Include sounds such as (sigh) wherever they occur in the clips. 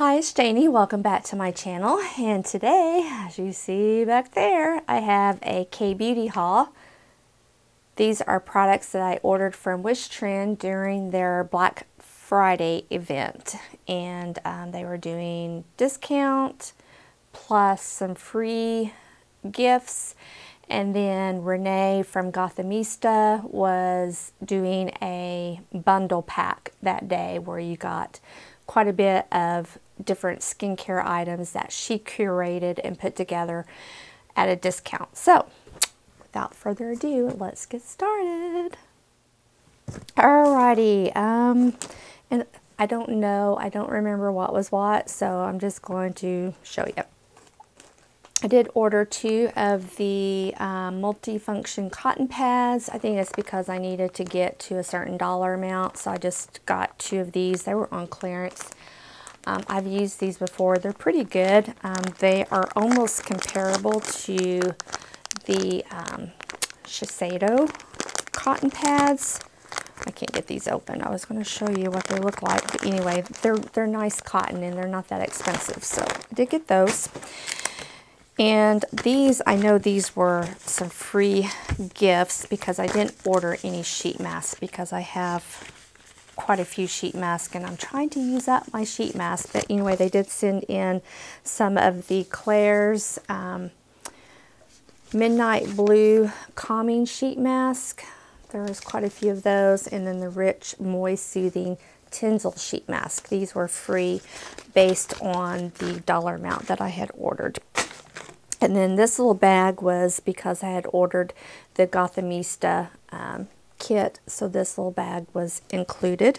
Hi, it's Jannie. Welcome back to my channel. And today, as you see back there, I have a K-Beauty haul. These are products that I ordered from Wishtrend during their Black Friday event. And um, they were doing discount plus some free gifts. And then Renee from Gothamista was doing a bundle pack that day where you got quite a bit of different skincare items that she curated and put together at a discount. So, without further ado, let's get started. Alrighty, um, and I don't know, I don't remember what was what, so I'm just going to show you. I did order two of the um, multifunction cotton pads. I think it's because I needed to get to a certain dollar amount, so I just got two of these. They were on clearance. Um, I've used these before. They're pretty good. Um, they are almost comparable to the um, Shiseido cotton pads. I can't get these open. I was going to show you what they look like. But anyway, they're, they're nice cotton and they're not that expensive. So I did get those. And these, I know these were some free gifts because I didn't order any sheet masks because I have quite a few sheet masks and I'm trying to use up my sheet mask. But anyway, they did send in some of the Klairs um, Midnight Blue Calming Sheet Mask. There's quite a few of those. And then the Rich Moist Soothing Tencel Sheet Mask. These were free based on the dollar amount that I had ordered. And then this little bag was because I had ordered the Gothamista um, kit, so this little bag was included.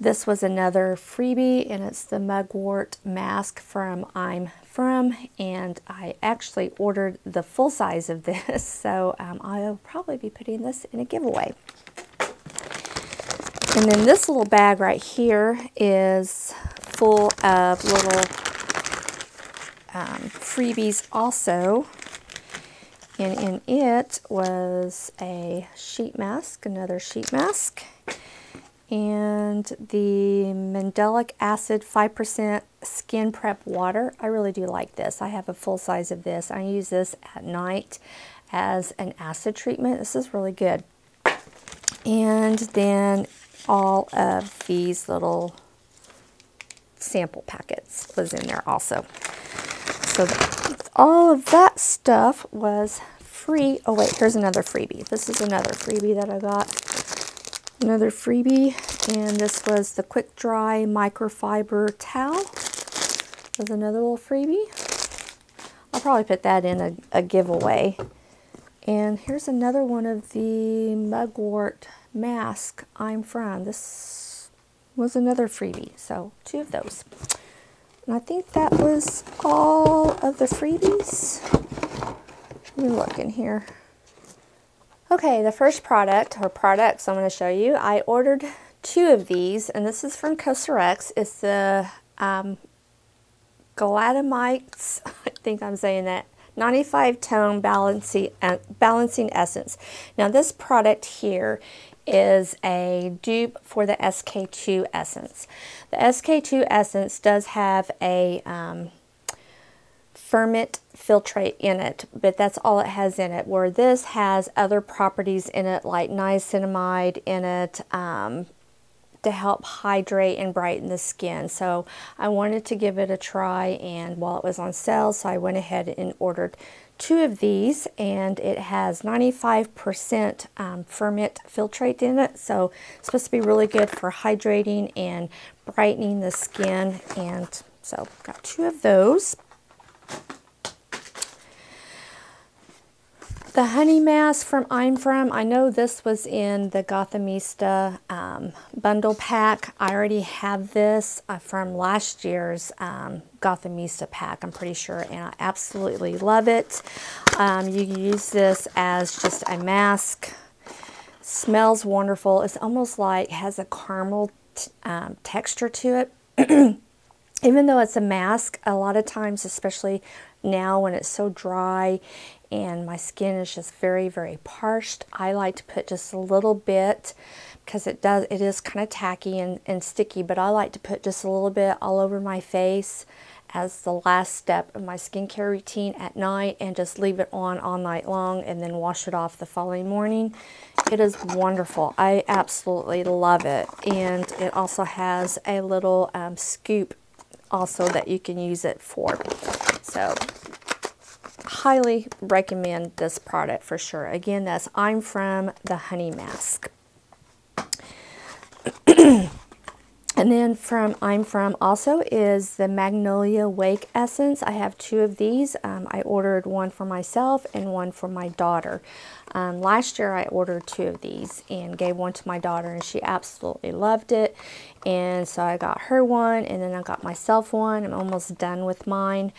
This was another freebie, and it's the mugwort mask from I'm From, and I actually ordered the full size of this, (laughs) so um, I'll probably be putting this in a giveaway. And then this little bag right here is full of little um, freebies also. And in it was a sheet mask, another sheet mask, and the Mandelic Acid 5% Skin Prep Water. I really do like this. I have a full size of this. I use this at night as an acid treatment. This is really good. And then all of these little sample packets was in there also. So all of that stuff was free. Oh wait, here's another freebie. This is another freebie that I got. Another freebie, and this was the Quick Dry Microfiber Towel. There's another little freebie. I'll probably put that in a, a giveaway. And here's another one of the mugwort mask I'm from. This was another freebie, so two of those. And I think that was all of the freebies. Let me look in here. Okay, the first product, or products I'm going to show you, I ordered two of these, and this is from Cosrx. It's the um, Gladamites, (laughs) I think I'm saying that, 95 tone balancing, uh, balancing essence. Now this product here is a dupe for the SK-II Essence. The SK-II Essence does have a um, ferment filtrate in it, but that's all it has in it, where this has other properties in it like niacinamide in it um, to help hydrate and brighten the skin. So I wanted to give it a try and while it was on sale, so I went ahead and ordered two of these and it has 95% um, ferment filtrate in it. So it's supposed to be really good for hydrating and brightening the skin. And so got two of those The honey mask from I'm From, I know this was in the Gothamista um, bundle pack. I already have this uh, from last year's um, Gothamista pack, I'm pretty sure, and I absolutely love it. Um, you use this as just a mask. Smells wonderful. It's almost like has a caramel um, texture to it. (clears throat) Even though it's a mask, a lot of times, especially now when it's so dry and my skin is just very, very parched. I like to put just a little bit because it does it is kind of tacky and, and sticky but I like to put just a little bit all over my face as the last step of my skincare routine at night and just leave it on all night long and then wash it off the following morning. It is wonderful. I absolutely love it. And it also has a little um, scoop also that you can use it for. So highly recommend this product for sure. Again, that's I'm from the Honey Mask. (clears throat) And then from I'm From also is the Magnolia Wake Essence. I have two of these. Um, I ordered one for myself and one for my daughter. Um, last year I ordered two of these and gave one to my daughter and she absolutely loved it. And so I got her one and then I got myself one. I'm almost done with mine.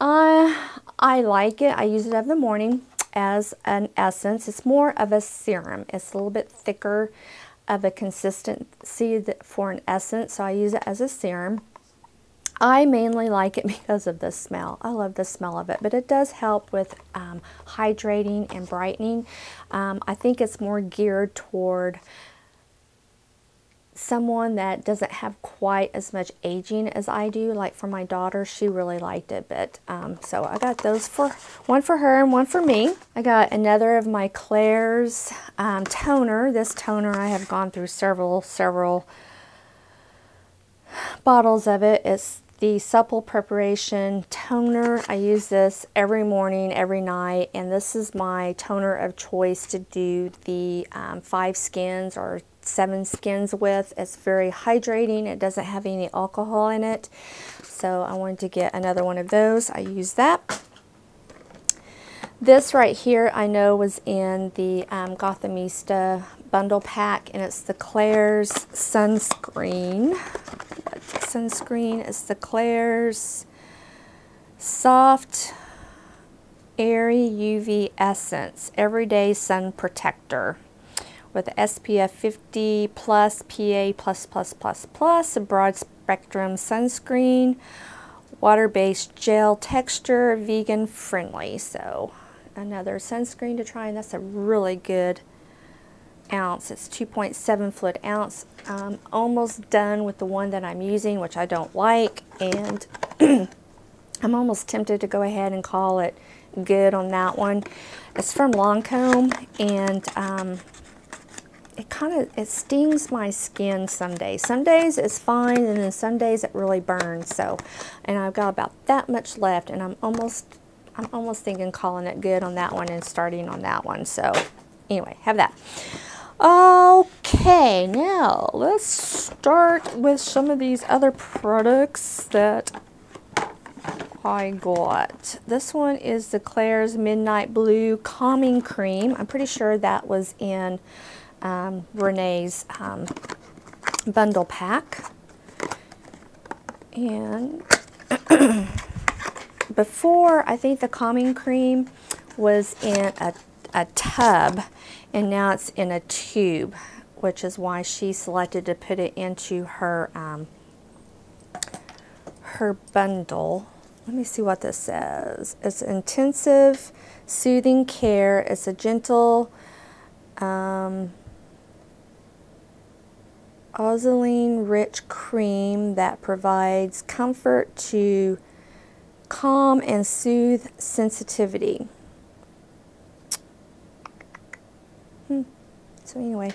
Uh, I like it. I use it every morning as an essence. It's more of a serum. It's a little bit thicker of a consistency for an essence, so I use it as a serum. I mainly like it (laughs) because of the smell. I love the smell of it, but it does help with um, hydrating and brightening. Um, I think it's more geared toward someone that doesn't have quite as much aging as I do. Like for my daughter, she really liked it. But um, so I got those for one for her and one for me. I got another of my Klairs um, toner. This toner I have gone through several several bottles of it. It's the Supple Preparation Toner. I use this every morning, every night, and this is my toner of choice to do the um, five skins or seven skins with. It's very hydrating. It doesn't have any alcohol in it. So I wanted to get another one of those. I use that. This right here I know was in the um, Gothamista bundle pack and it's the Klairs sunscreen. What sunscreen? It's the Klairs Soft Airy UV Essence Everyday Sun Protector with SPF 50 plus PA plus plus plus plus a broad spectrum sunscreen water-based gel texture vegan friendly. So another sunscreen to try and that's a really good ounce. It's 2.7 fluid ounce. I'm almost done with the one that I'm using which I don't like and (clears throat) I'm almost tempted to go ahead and call it good on that one. It's from Lancome and um, it kind of it stings my skin some days. Some days it's fine and then some days it really burns. So, and I've got about that much left and I'm almost I'm almost thinking calling it good on that one and starting on that one. So, anyway, have that. Okay, now let's start with some of these other products that I got. This one is the Klairs Midnight Blue Calming Cream. I'm pretty sure that was in um, Renee's um, bundle pack. And (coughs) before, I think the calming cream was in a, a tub, and now it's in a tube, which is why she selected to put it into her um, her bundle. Let me see what this says. It's intensive, soothing care. It's a gentle um, Ozoline rich cream that provides comfort to calm and soothe sensitivity. Hmm. So anyway,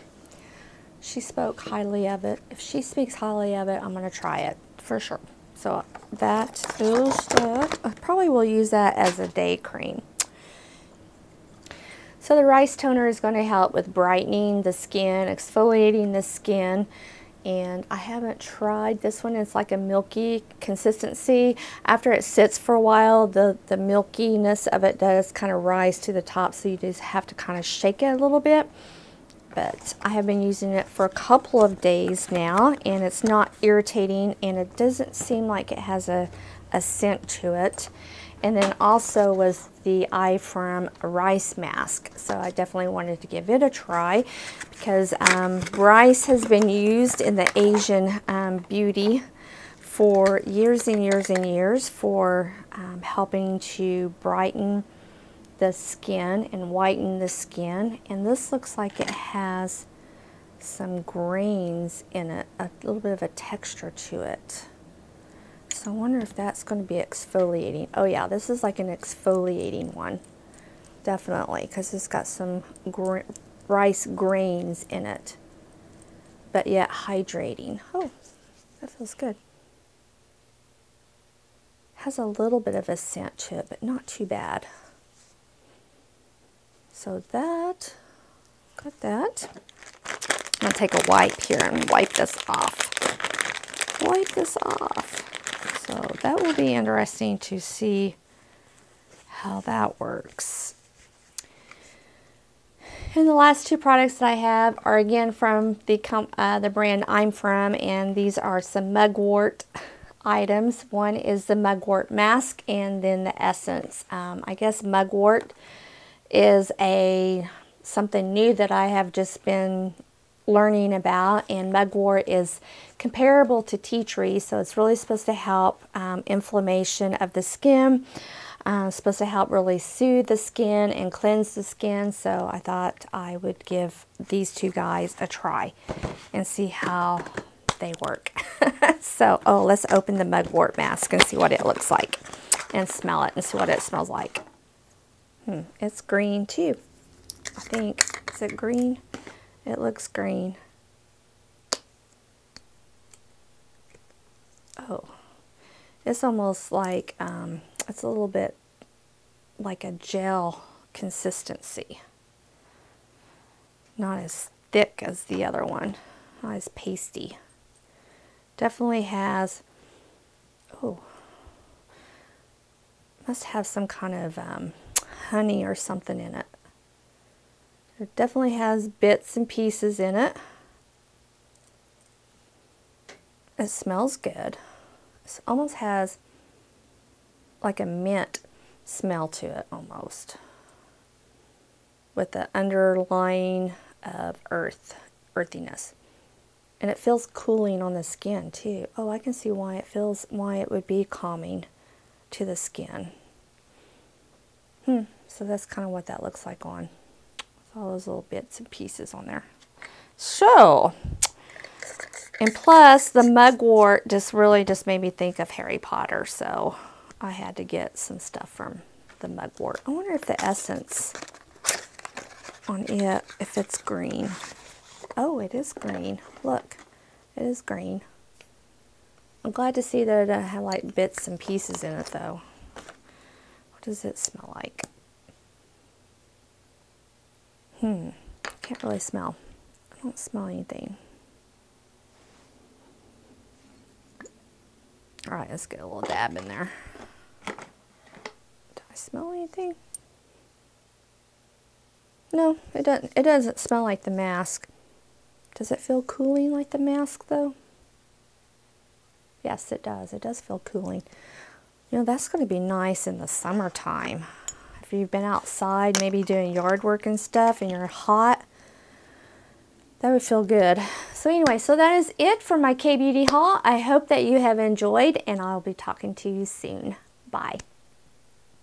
she spoke highly of it. If she speaks highly of it, I'm going to try it for sure. So that is the, I probably will use that as a day cream. So the rice toner is going to help with brightening the skin, exfoliating the skin, and I haven't tried this one. It's like a milky consistency. After it sits for a while, the, the milkiness of it does kind of rise to the top, so you just have to kind of shake it a little bit. But I have been using it for a couple of days now, and it's not irritating, and it doesn't seem like it has a, a scent to it. And then also was the Eye from Rice Mask. So I definitely wanted to give it a try because um, rice has been used in the Asian um, beauty for years and years and years for um, helping to brighten the skin and whiten the skin. And this looks like it has some grains in it, a little bit of a texture to it. I wonder if that's going to be exfoliating. Oh yeah, this is like an exfoliating one. Definitely, because it's got some gr rice grains in it. But yet hydrating. Oh, that feels good. Has a little bit of a scent to it, but not too bad. So that, got that. I'm going to take a wipe here and wipe this off. Wipe this off. So that will be interesting to see how that works. And the last two products that I have are again from the, uh, the brand I'm from, and these are some mugwort items. One is the mugwort mask and then the essence. Um, I guess mugwort is a something new that I have just been learning about and mugwort is comparable to tea tree so it's really supposed to help um, inflammation of the skin uh, supposed to help really soothe the skin and cleanse the skin. So I thought I would give these two guys a try and see how they work. (laughs) so, oh, let's open the mugwort mask and see what it looks like and smell it and see what it smells like. Hmm, it's green too, I think. Is it green? It looks green. Oh, it's almost like um, it's a little bit like a gel consistency. Not as thick as the other one, not as pasty. Definitely has, oh, must have some kind of um, honey or something in it. It definitely has bits and pieces in it. It smells good. It almost has like a mint smell to it almost with the underlying of earth, earthiness. And it feels cooling on the skin too. Oh, I can see why it feels, why it would be calming to the skin. Hmm, so that's kind of what that looks like on. All those little bits and pieces on there. So, and plus the mugwort just really just made me think of Harry Potter. So I had to get some stuff from the mugwort. I wonder if the essence on it, if it's green. Oh, it is green. Look, it is green. I'm glad to see that it had like bits and pieces in it though. What does it smell like? Hmm, can't really smell. I don't smell anything. All right, let's get a little dab in there. Do I smell anything? No, it doesn't. It doesn't smell like the mask. Does it feel cooling like the mask though? Yes, it does. It does feel cooling. You know, that's going to be nice in the summertime. You've been outside, maybe doing yard work and stuff, and you're hot, that would feel good. So anyway, so that is it for my K-Beauty haul. I hope that you have enjoyed, and I'll be talking to you soon. Bye.